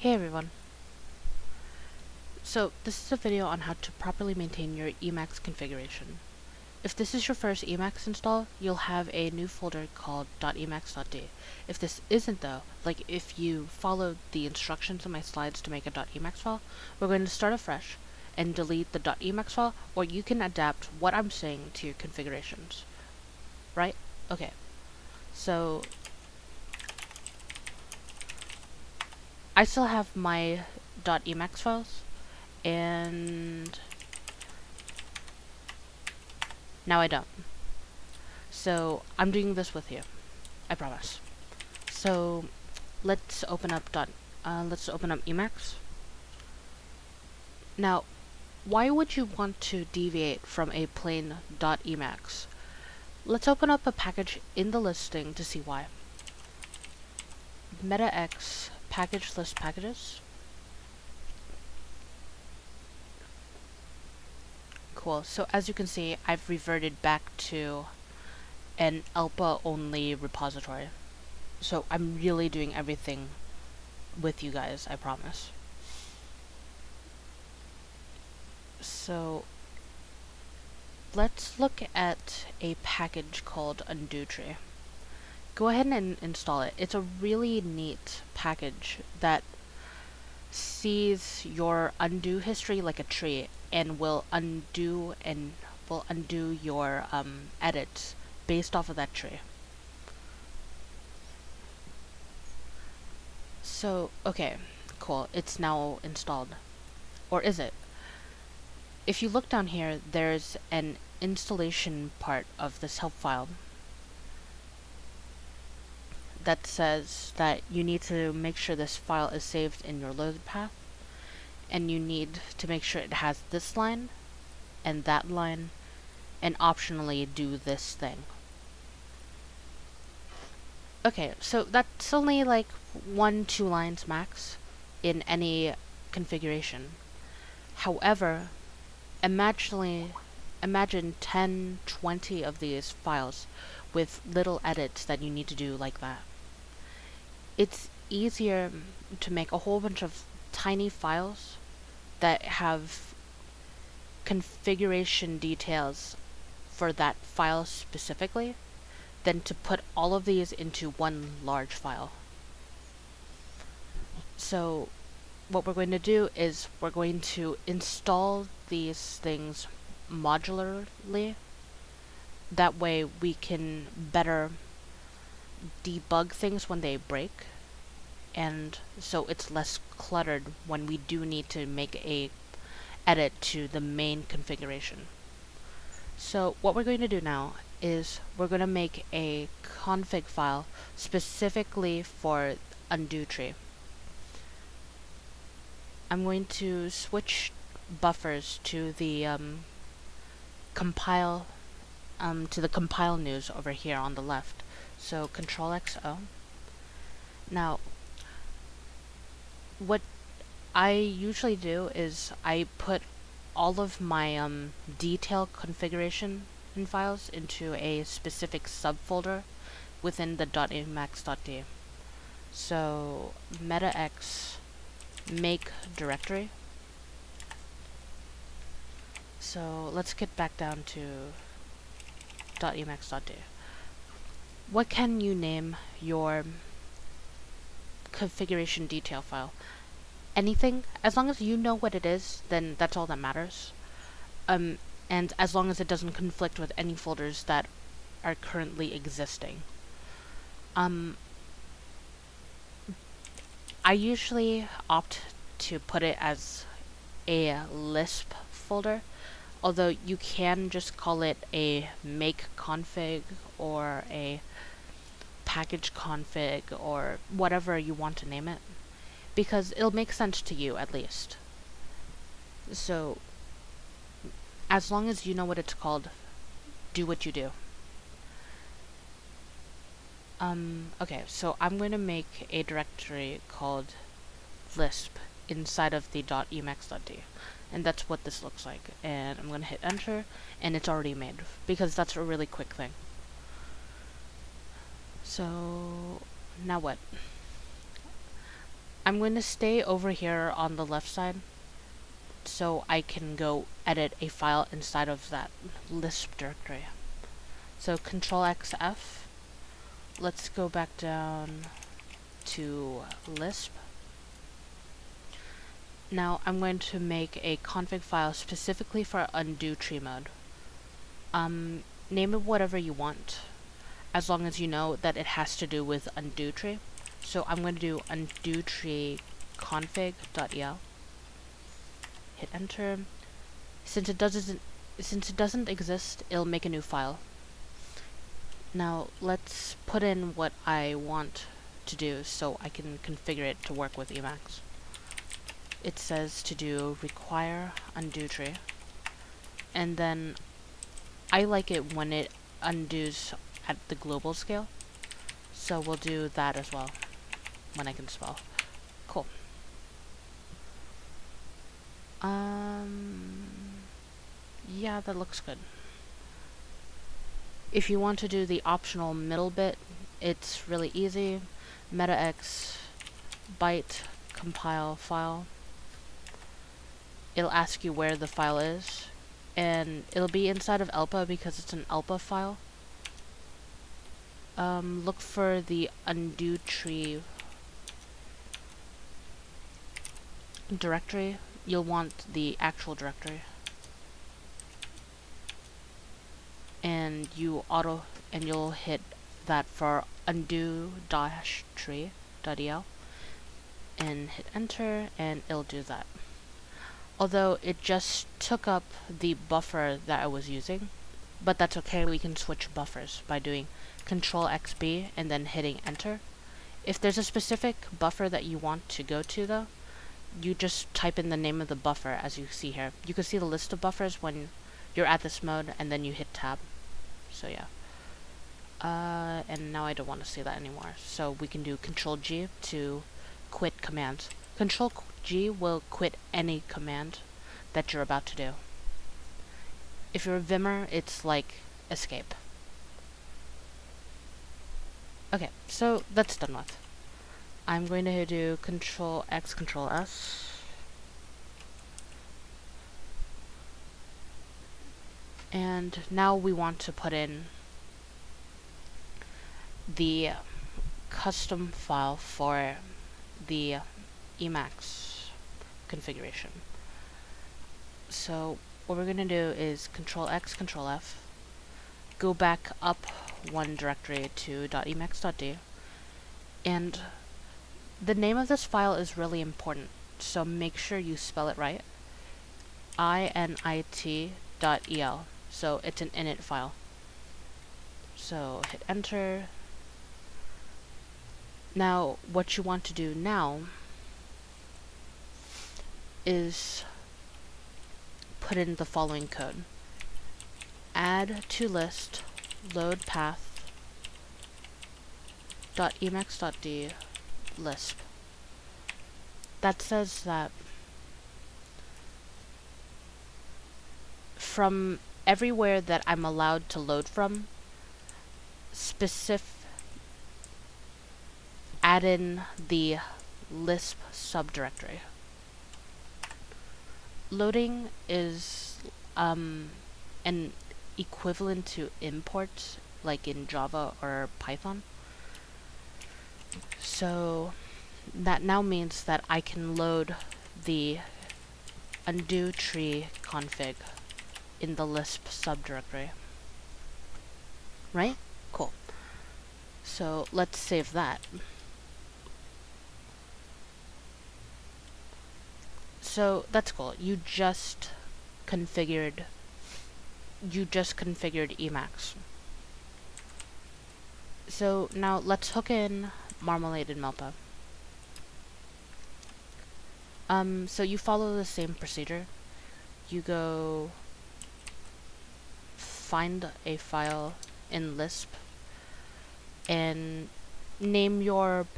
Hey everyone. So this is a video on how to properly maintain your Emacs configuration. If this is your first Emacs install, you'll have a new folder called .emacs.d. If this isn't though, like if you followed the instructions in my slides to make a .emacs file, we're going to start afresh and delete the .emacs file, or you can adapt what I'm saying to your configurations. Right? Okay. So I still have my .emacs files, and now I don't. So I'm doing this with you, I promise. So let's open up dot. Uh, let's open up Emacs. Now, why would you want to deviate from a plain .emacs? Let's open up a package in the listing to see why. MetaX package list packages. Cool, so as you can see, I've reverted back to an ELPA only repository. So I'm really doing everything with you guys, I promise. So let's look at a package called undotree go ahead and install it. It's a really neat package that sees your undo history like a tree and will undo and will undo your um, edits based off of that tree. So, okay, cool. It's now installed. Or is it? If you look down here, there's an installation part of this help file that says that you need to make sure this file is saved in your load path and you need to make sure it has this line and that line and optionally do this thing. Okay, so that's only like one, two lines max in any configuration. However, imagine, imagine 10, 20 of these files with little edits that you need to do like that it's easier to make a whole bunch of tiny files that have configuration details for that file specifically than to put all of these into one large file. So what we're going to do is we're going to install these things modularly. That way we can better debug things when they break and so it's less cluttered when we do need to make a edit to the main configuration. So what we're going to do now is we're going to make a config file specifically for undo tree. I'm going to switch buffers to the um, compile um, to the compile news over here on the left. So Control XO. Now, what I usually do is I put all of my um, detail configuration in files into a specific subfolder within the .emacs.d. So metax make directory. So let's get back down to .emacs.d what can you name your configuration detail file? Anything, as long as you know what it is, then that's all that matters. Um, and as long as it doesn't conflict with any folders that are currently existing. Um, I usually opt to put it as a Lisp folder, although you can just call it a make config or a package config or whatever you want to name it because it'll make sense to you at least. So as long as you know what it's called, do what you do. Um, okay, so I'm going to make a directory called Lisp inside of the .emacs.d. And that's what this looks like. And I'm going to hit enter, and it's already made, because that's a really quick thing. So, now what? I'm going to stay over here on the left side so I can go edit a file inside of that Lisp directory. So Control XF, let's go back down to Lisp. Now I'm going to make a config file specifically for undo tree mode. Um, name it whatever you want, as long as you know that it has to do with undo tree. So I'm going to do undo tree config.el. Hit enter. Since it doesn't since it doesn't exist, it'll make a new file. Now let's put in what I want to do so I can configure it to work with Emacs it says to do require undo tree. And then I like it when it undoes at the global scale. So we'll do that as well when I can spell. Cool. Um yeah that looks good. If you want to do the optional middle bit it's really easy. Metax byte compile file it'll ask you where the file is and it'll be inside of ELPA because it's an ELPA file. Um, look for the undo tree directory. You'll want the actual directory. And you auto and you'll hit that for undo dash tree.el and hit enter and it'll do that although it just took up the buffer that I was using. But that's okay we can switch buffers by doing control XB and then hitting enter. If there's a specific buffer that you want to go to though you just type in the name of the buffer as you see here. You can see the list of buffers when you're at this mode and then you hit tab. So yeah. Uh, and now I don't want to see that anymore. So we can do control G to quit commands. Control G will quit any command that you're about to do. If you're a Vimmer, it's like escape. Okay, so that's done with. I'm going to do Control X, Control S. And now we want to put in the custom file for the Emacs configuration. So what we're going to do is Control X, Control F, go back up one directory to .emacs.d, and the name of this file is really important, so make sure you spell it right. init.el, so it's an init file. So hit enter. Now, what you want to do now is put in the following code. Add to list load path dot emacs dot d lisp. That says that from everywhere that I'm allowed to load from, specific add in the lisp subdirectory loading is um, an equivalent to import, like in Java or Python. So that now means that I can load the undo tree config in the Lisp subdirectory. Right? Cool. So let's save that. So that's cool. You just configured you just configured Emacs. So now let's hook in Marmalade and Melpa. Um, so you follow the same procedure. You go find a file in Lisp and name your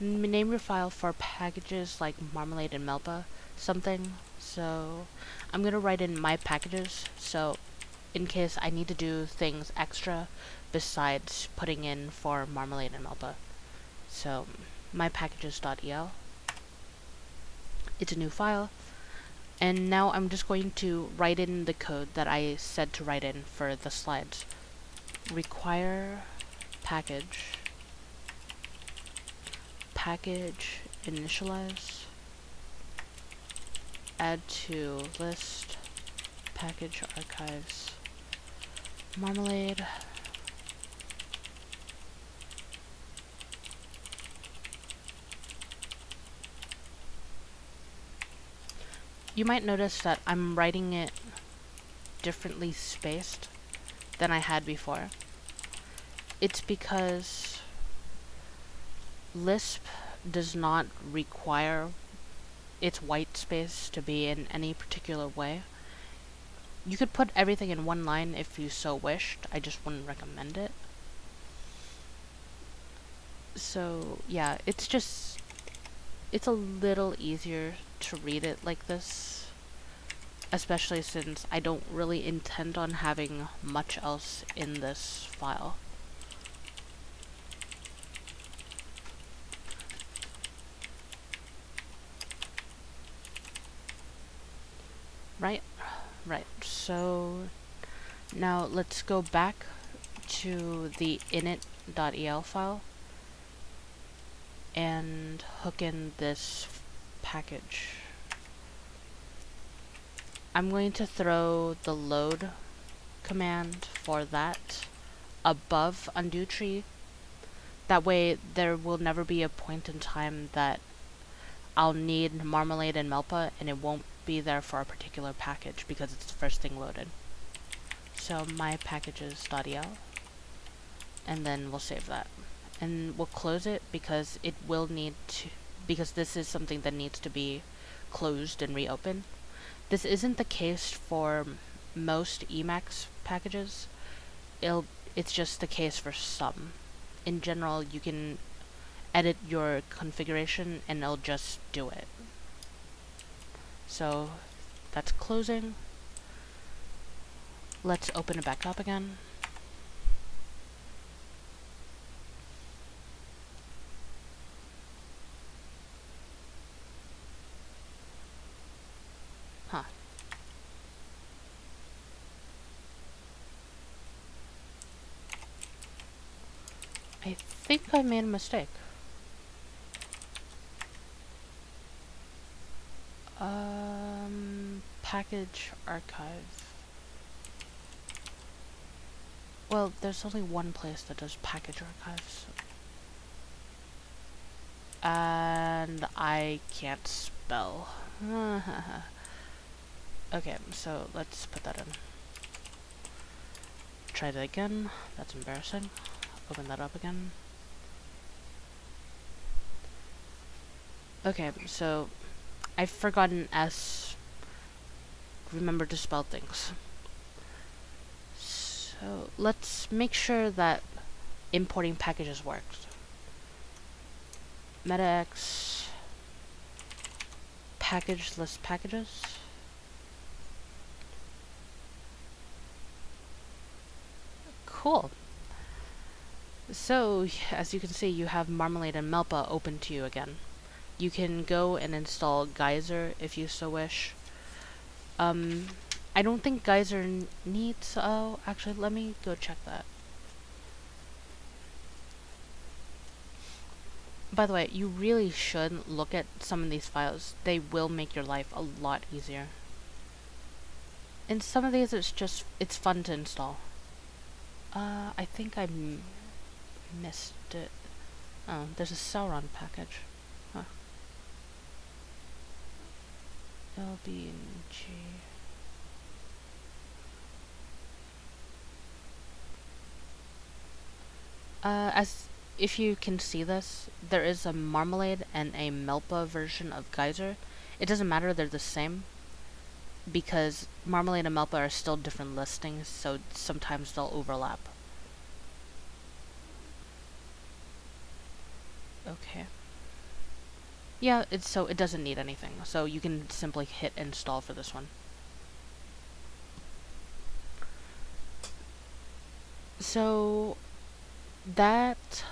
name your file for packages like Marmalade and Melpa something. So I'm going to write in my packages. So in case I need to do things extra besides putting in for Marmalade and Melpa. So my mypackages.el. It's a new file. And now I'm just going to write in the code that I said to write in for the slides. Require package package initialize add to list package archives marmalade you might notice that I'm writing it differently spaced than I had before. It's because Lisp does not require its white space to be in any particular way. You could put everything in one line if you so wished, I just wouldn't recommend it. So, yeah, it's just, it's a little easier to read it like this. Especially since I don't really intend on having much else in this file. Right, right, so now let's go back to the init.el file and hook in this package. I'm going to throw the load command for that above undo tree. That way there will never be a point in time that I'll need marmalade and melpa and it won't be there for a particular package because it's the first thing loaded. So my packages.el and then we'll save that. And we'll close it because it will need to because this is something that needs to be closed and reopened. This isn't the case for most Emacs packages. It'll, it's just the case for some. In general, you can edit your configuration and it'll just do it. So that's closing. Let's open it back up again. I think I made a mistake. Package archive. Well, there's only one place that does package archives. And I can't spell. okay, so let's put that in. Try that again. That's embarrassing open that up again. Okay, so I've forgotten S. Remember to spell things. So let's make sure that importing packages works. MetaX package list packages. Cool. So, as you can see, you have Marmalade and Melpa open to you again. You can go and install Geiser if you so wish. Um, I don't think guys Geiser needs, oh, actually, let me go check that. By the way, you really should look at some of these files. They will make your life a lot easier. In some of these, it's just, it's fun to install. Uh, I think I'm missed it. Oh, there's a Sauron package. Huh. L, B, and G. Uh, as if you can see this, there is a Marmalade and a Melpa version of Geiser. It doesn't matter, they're the same. Because Marmalade and Melpa are still different listings, so sometimes they'll overlap. Okay. Yeah, it's so it doesn't need anything, so you can simply hit install for this one. So that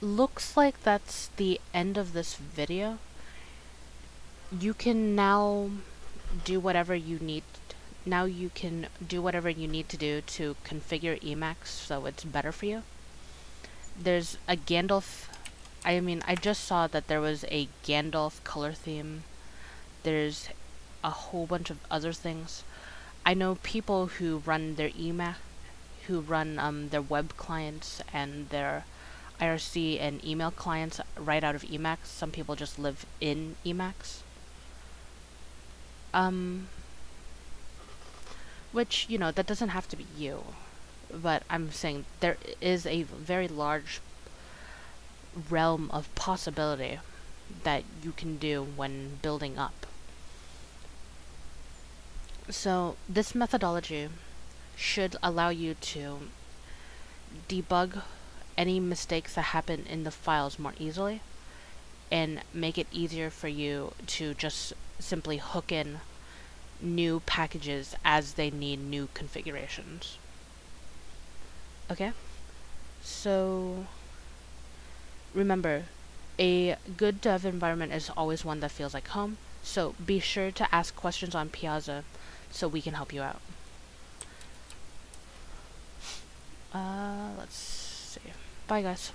looks like that's the end of this video. You can now do whatever you need. Now you can do whatever you need to do to configure Emacs so it's better for you. There's a Gandalf. I mean, I just saw that there was a Gandalf color theme. There's a whole bunch of other things. I know people who run their Emac, who run um, their web clients and their IRC and email clients right out of Emacs. Some people just live in Emacs. Um, which, you know, that doesn't have to be you. But I'm saying there is a very large realm of possibility that you can do when building up. So this methodology should allow you to debug any mistakes that happen in the files more easily and make it easier for you to just simply hook in new packages as they need new configurations. Okay? So remember, a good dev environment is always one that feels like home, so be sure to ask questions on Piazza so we can help you out. Uh, let's see. Bye, guys.